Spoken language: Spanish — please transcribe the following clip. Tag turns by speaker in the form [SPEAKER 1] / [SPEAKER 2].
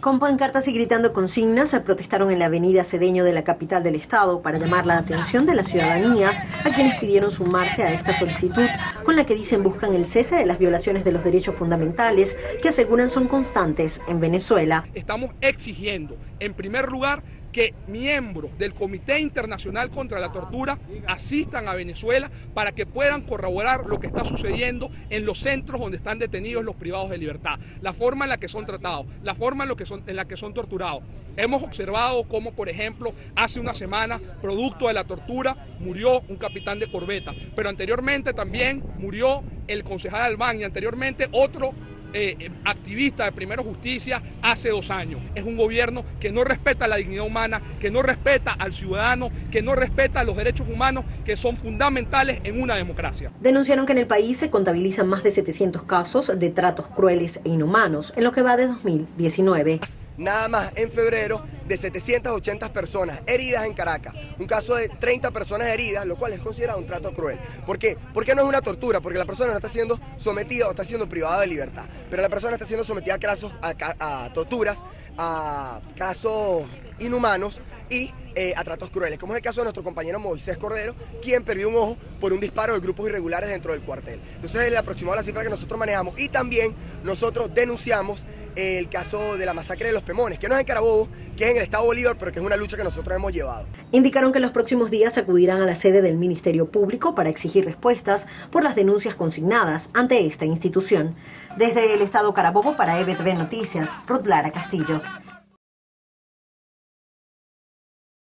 [SPEAKER 1] Con pancartas y gritando consignas, se protestaron en la avenida Cedeño de la capital del estado para llamar la atención de la ciudadanía a quienes pidieron sumarse a esta solicitud, con la que dicen buscan el cese de las violaciones de los derechos fundamentales que aseguran son constantes en Venezuela.
[SPEAKER 2] Estamos exigiendo, en primer lugar, que miembros del Comité Internacional contra la Tortura asistan a Venezuela para que puedan corroborar lo que está sucediendo en los centros donde están detenidos los privados de libertad, la forma en la que son tratados, la forma en, que son, en la que son torturados. Hemos observado cómo, por ejemplo, hace una semana, producto de la tortura, murió un capitán de corbeta, pero anteriormente también murió el concejal Albán y anteriormente otro eh, activista de Primero Justicia hace dos años. Es un gobierno que no respeta la dignidad humana, que no respeta al ciudadano, que no respeta los derechos humanos que son fundamentales en una democracia.
[SPEAKER 1] Denunciaron que en el país se contabilizan más de 700 casos de tratos crueles e inhumanos en lo que va de 2019
[SPEAKER 3] nada más en febrero de 780 personas heridas en Caracas. Un caso de 30 personas heridas, lo cual es considerado un trato cruel. ¿Por qué? Porque no es una tortura, porque la persona no está siendo sometida o está siendo privada de libertad. Pero la persona está siendo sometida a, casos, a, torturas, a casos inhumanos y eh, a tratos crueles, como es el caso de nuestro compañero Moisés Cordero, quien perdió un ojo por un disparo de grupos irregulares dentro del cuartel. Entonces es aproximado la cifra que nosotros manejamos y también nosotros denunciamos el caso de la masacre de los Pemones, que no es en Carabobo, que es en el Estado Bolívar, pero que es una lucha que nosotros hemos llevado.
[SPEAKER 1] Indicaron que en los próximos días acudirán a la sede del Ministerio Público para exigir respuestas por las denuncias consignadas ante esta institución. Desde el Estado Carabobo para EBTV Noticias, Ruth Lara Castillo.